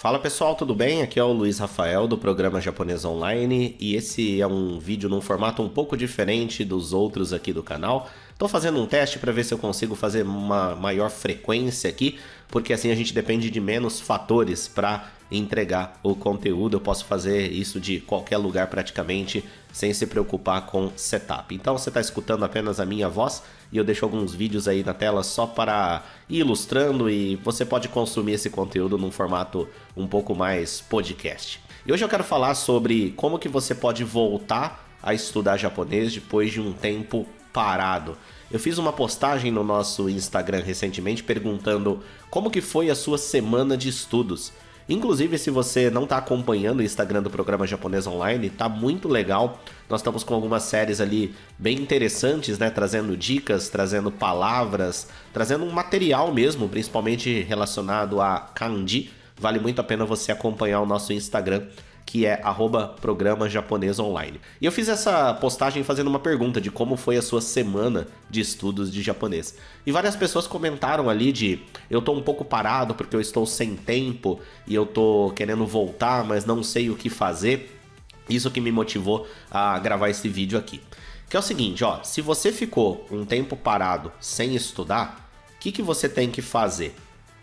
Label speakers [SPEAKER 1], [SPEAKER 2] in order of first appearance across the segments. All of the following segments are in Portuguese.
[SPEAKER 1] Fala pessoal, tudo bem? Aqui é o Luiz Rafael do programa Japonês Online e esse é um vídeo num formato um pouco diferente dos outros aqui do canal. Estou fazendo um teste para ver se eu consigo fazer uma maior frequência aqui, porque assim a gente depende de menos fatores para entregar o conteúdo. Eu posso fazer isso de qualquer lugar praticamente, sem se preocupar com setup. Então você está escutando apenas a minha voz e eu deixo alguns vídeos aí na tela só para ir ilustrando e você pode consumir esse conteúdo num formato um pouco mais podcast. E hoje eu quero falar sobre como que você pode voltar a estudar japonês depois de um tempo parado. Eu fiz uma postagem no nosso Instagram recentemente perguntando como que foi a sua semana de estudos. Inclusive, se você não está acompanhando o Instagram do programa Japonês Online, tá muito legal. Nós estamos com algumas séries ali bem interessantes, né? Trazendo dicas, trazendo palavras, trazendo um material mesmo, principalmente relacionado a kanji. Vale muito a pena você acompanhar o nosso Instagram que é arroba programa japonês online. E eu fiz essa postagem fazendo uma pergunta de como foi a sua semana de estudos de japonês. E várias pessoas comentaram ali de eu tô um pouco parado porque eu estou sem tempo e eu tô querendo voltar, mas não sei o que fazer. Isso que me motivou a gravar esse vídeo aqui. Que é o seguinte, ó, se você ficou um tempo parado sem estudar, o que, que você tem que fazer?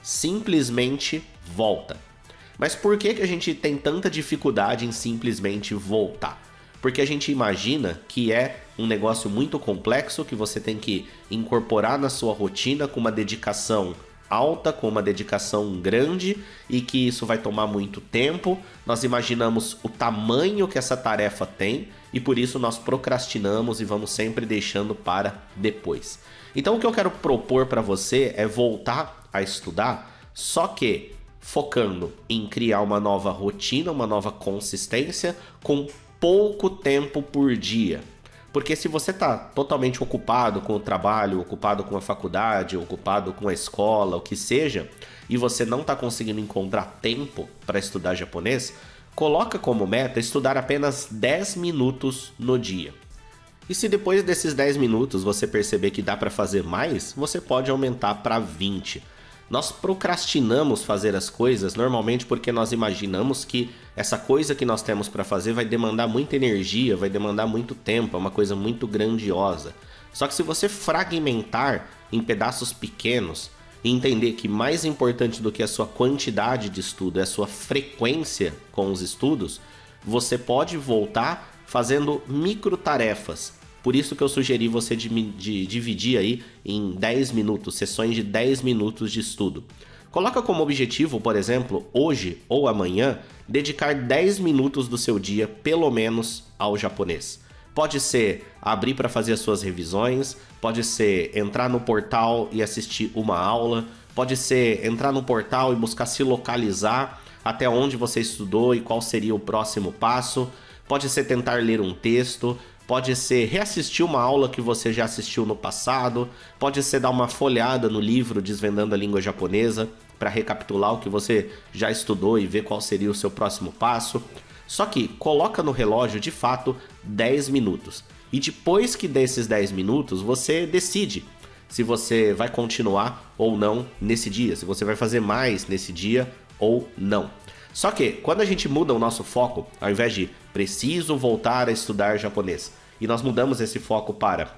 [SPEAKER 1] Simplesmente volta. Mas por que, que a gente tem tanta dificuldade em simplesmente voltar? Porque a gente imagina que é um negócio muito complexo que você tem que incorporar na sua rotina com uma dedicação alta, com uma dedicação grande e que isso vai tomar muito tempo. Nós imaginamos o tamanho que essa tarefa tem e por isso nós procrastinamos e vamos sempre deixando para depois. Então o que eu quero propor para você é voltar a estudar, só que focando em criar uma nova rotina, uma nova consistência com pouco tempo por dia. Porque se você está totalmente ocupado com o trabalho, ocupado com a faculdade, ocupado com a escola, o que seja, e você não está conseguindo encontrar tempo para estudar japonês, coloca como meta estudar apenas 10 minutos no dia. E se depois desses 10 minutos você perceber que dá para fazer mais, você pode aumentar para 20 nós procrastinamos fazer as coisas normalmente porque nós imaginamos que essa coisa que nós temos para fazer vai demandar muita energia, vai demandar muito tempo, é uma coisa muito grandiosa. Só que se você fragmentar em pedaços pequenos e entender que mais importante do que a sua quantidade de estudo é a sua frequência com os estudos, você pode voltar fazendo micro tarefas por isso que eu sugeri você de, de dividir aí em 10 minutos, sessões de 10 minutos de estudo. Coloca como objetivo, por exemplo, hoje ou amanhã, dedicar 10 minutos do seu dia, pelo menos, ao japonês. Pode ser abrir para fazer as suas revisões, pode ser entrar no portal e assistir uma aula, pode ser entrar no portal e buscar se localizar até onde você estudou e qual seria o próximo passo, pode ser tentar ler um texto, Pode ser reassistir uma aula que você já assistiu no passado, pode ser dar uma folhada no livro Desvendando a Língua Japonesa para recapitular o que você já estudou e ver qual seria o seu próximo passo. Só que coloca no relógio de fato 10 minutos. E depois que desses 10 minutos, você decide se você vai continuar ou não nesse dia, se você vai fazer mais nesse dia ou não. Só que quando a gente muda o nosso foco, ao invés de preciso voltar a estudar japonês, e nós mudamos esse foco para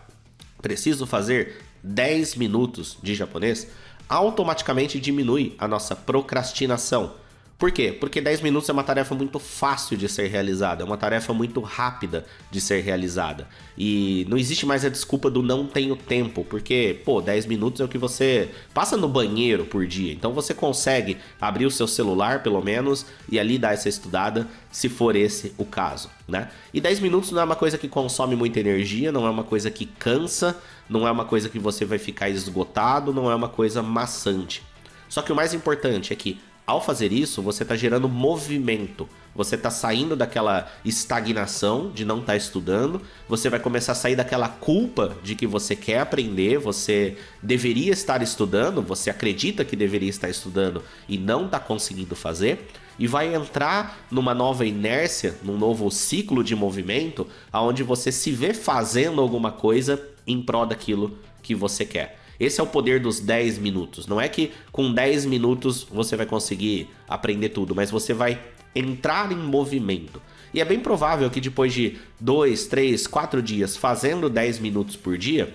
[SPEAKER 1] preciso fazer 10 minutos de japonês, automaticamente diminui a nossa procrastinação por quê? Porque 10 minutos é uma tarefa muito fácil de ser realizada, é uma tarefa muito rápida de ser realizada. E não existe mais a desculpa do não tenho tempo, porque, pô, 10 minutos é o que você passa no banheiro por dia. Então você consegue abrir o seu celular, pelo menos, e ali dar essa estudada, se for esse o caso, né? E 10 minutos não é uma coisa que consome muita energia, não é uma coisa que cansa, não é uma coisa que você vai ficar esgotado, não é uma coisa maçante. Só que o mais importante é que ao fazer isso, você está gerando movimento. Você está saindo daquela estagnação de não estar tá estudando. Você vai começar a sair daquela culpa de que você quer aprender, você deveria estar estudando, você acredita que deveria estar estudando e não está conseguindo fazer. E vai entrar numa nova inércia, num novo ciclo de movimento, aonde você se vê fazendo alguma coisa em prol daquilo que você quer. Esse é o poder dos 10 minutos. Não é que com 10 minutos você vai conseguir aprender tudo, mas você vai entrar em movimento. E é bem provável que depois de 2, 3, 4 dias fazendo 10 minutos por dia,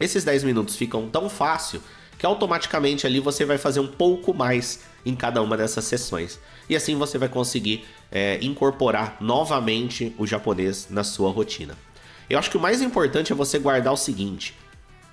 [SPEAKER 1] esses 10 minutos ficam tão fácil que automaticamente ali você vai fazer um pouco mais em cada uma dessas sessões. E assim você vai conseguir é, incorporar novamente o japonês na sua rotina. Eu acho que o mais importante é você guardar o seguinte: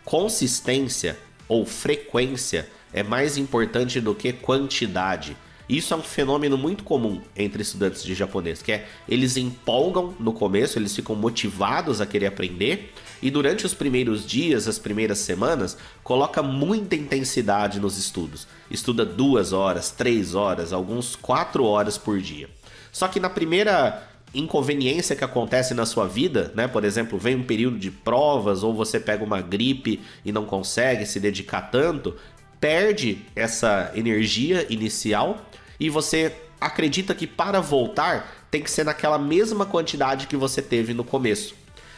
[SPEAKER 1] consistência ou frequência é mais importante do que quantidade. Isso é um fenômeno muito comum entre estudantes de japonês, que é eles empolgam no começo, eles ficam motivados a querer aprender e durante os primeiros dias, as primeiras semanas, coloca muita intensidade nos estudos. Estuda duas horas, três horas, alguns quatro horas por dia. Só que na primeira inconveniência que acontece na sua vida, né? Por exemplo, vem um período de provas ou você pega uma gripe e não consegue se dedicar tanto, perde essa energia inicial e você acredita que para voltar tem que ser naquela mesma quantidade que você teve no começo.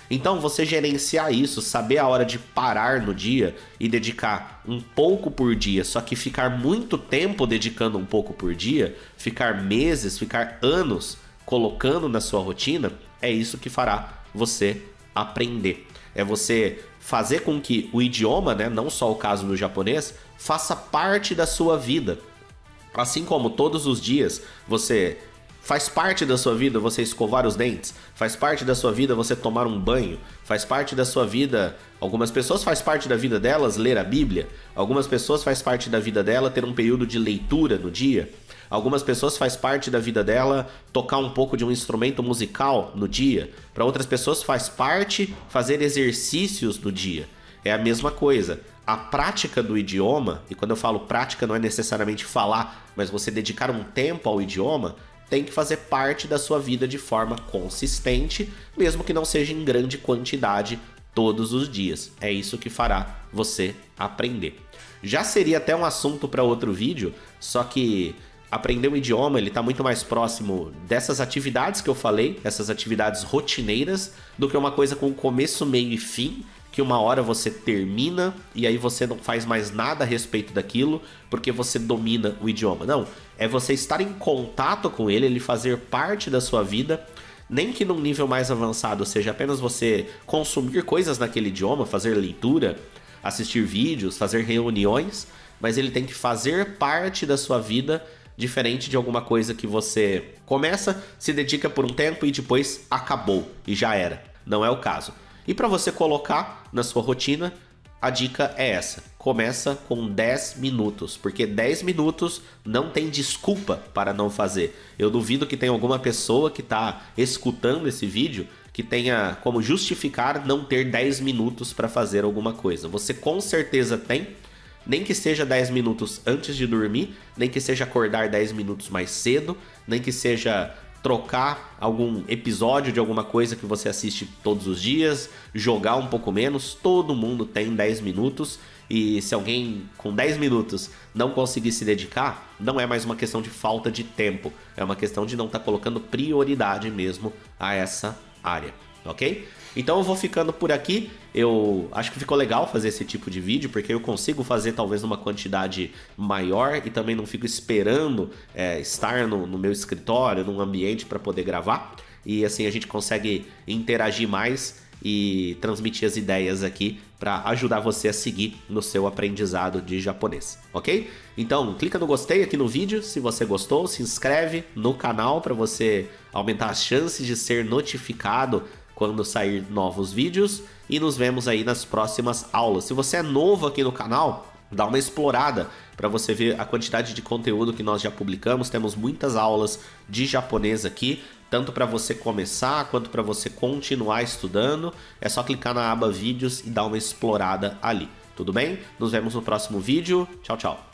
[SPEAKER 1] Então, você gerenciar isso, saber a hora de parar no dia e dedicar um pouco por dia, só que ficar muito tempo dedicando um pouco por dia, ficar meses, ficar anos colocando na sua rotina, é isso que fará você aprender. É você fazer com que o idioma, né, não só o caso do japonês, faça parte da sua vida. Assim como todos os dias você faz parte da sua vida você escovar os dentes, faz parte da sua vida você tomar um banho, faz parte da sua vida, algumas pessoas faz parte da vida delas ler a Bíblia, algumas pessoas faz parte da vida dela ter um período de leitura no dia. Algumas pessoas faz parte da vida dela tocar um pouco de um instrumento musical no dia. Para outras pessoas faz parte fazer exercícios no dia. É a mesma coisa. A prática do idioma, e quando eu falo prática não é necessariamente falar, mas você dedicar um tempo ao idioma, tem que fazer parte da sua vida de forma consistente, mesmo que não seja em grande quantidade todos os dias. É isso que fará você aprender. Já seria até um assunto para outro vídeo, só que aprender um idioma, ele está muito mais próximo dessas atividades que eu falei, essas atividades rotineiras, do que uma coisa com começo, meio e fim, que uma hora você termina e aí você não faz mais nada a respeito daquilo porque você domina o idioma. Não, é você estar em contato com ele, ele fazer parte da sua vida, nem que num nível mais avançado seja apenas você consumir coisas naquele idioma, fazer leitura, assistir vídeos, fazer reuniões, mas ele tem que fazer parte da sua vida diferente de alguma coisa que você começa, se dedica por um tempo e depois acabou e já era. Não é o caso. E para você colocar na sua rotina, a dica é essa: começa com 10 minutos, porque 10 minutos não tem desculpa para não fazer. Eu duvido que tenha alguma pessoa que está escutando esse vídeo que tenha como justificar não ter 10 minutos para fazer alguma coisa. Você com certeza tem nem que seja 10 minutos antes de dormir, nem que seja acordar 10 minutos mais cedo, nem que seja trocar algum episódio de alguma coisa que você assiste todos os dias, jogar um pouco menos, todo mundo tem 10 minutos e se alguém com 10 minutos não conseguir se dedicar, não é mais uma questão de falta de tempo, é uma questão de não estar tá colocando prioridade mesmo a essa área, ok? Então eu vou ficando por aqui. Eu acho que ficou legal fazer esse tipo de vídeo, porque eu consigo fazer talvez numa quantidade maior e também não fico esperando é, estar no, no meu escritório, num ambiente para poder gravar. E assim a gente consegue interagir mais e transmitir as ideias aqui para ajudar você a seguir no seu aprendizado de japonês, ok? Então, clica no gostei aqui no vídeo se você gostou, se inscreve no canal para você aumentar as chances de ser notificado quando sair novos vídeos e nos vemos aí nas próximas aulas. Se você é novo aqui no canal, dá uma explorada para você ver a quantidade de conteúdo que nós já publicamos. Temos muitas aulas de japonês aqui, tanto para você começar quanto para você continuar estudando. É só clicar na aba vídeos e dar uma explorada ali. Tudo bem? Nos vemos no próximo vídeo. Tchau, tchau.